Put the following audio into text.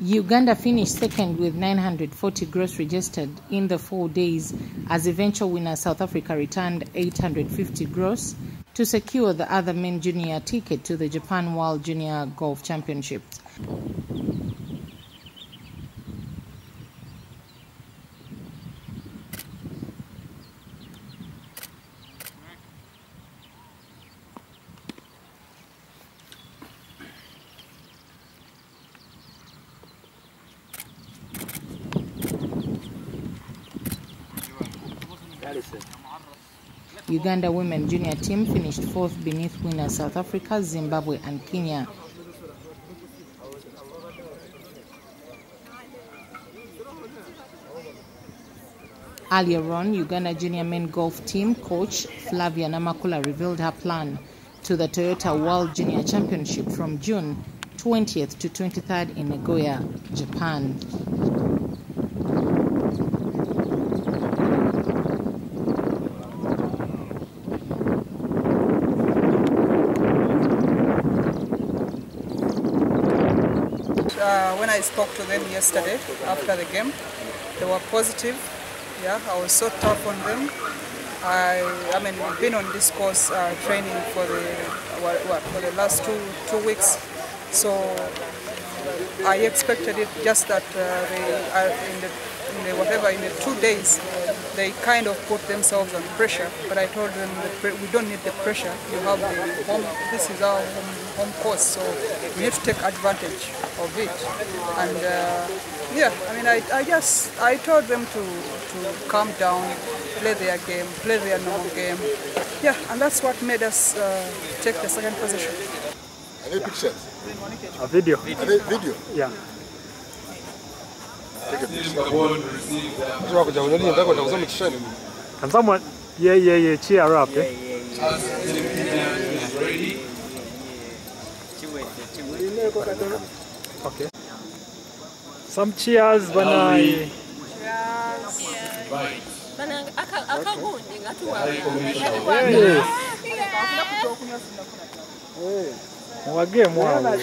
Uganda finished second with 940 gross registered in the four days as eventual winner South Africa returned 850 gross to secure the other men junior ticket to the Japan World Junior Golf Championships. Uganda women junior team finished fourth beneath winners South Africa, Zimbabwe and Kenya. Earlier on, Uganda junior men golf team coach Flavia Namakula revealed her plan to the Toyota World Junior Championship from June 20th to 23rd in Nagoya, Japan. Uh, when I spoke to them yesterday after the game, they were positive. Yeah, I was so tough on them. I, I mean, we've been on this course uh, training for the what, for the last two two weeks, so I expected it just that uh, they are in the, in the whatever in the two days they kind of put themselves on pressure. But I told them that we don't need the pressure. You have the home. This is our home, home course, so we need to take advantage of it. And uh, yeah, I mean, I, I just I told them to to calm down, play their game, play their normal game. Yeah, and that's what made us uh, take the second position. Are they pictures? A video. Are they video? Yeah. Can someone? Yeah, yeah, yeah. Cheer up. Yeah, eh? yeah, yeah. yeah. Ready? Okay. Some cheers bana. Cheers. Right. Bana akagundi ngatuwa. Yeah. Mwage mwangu.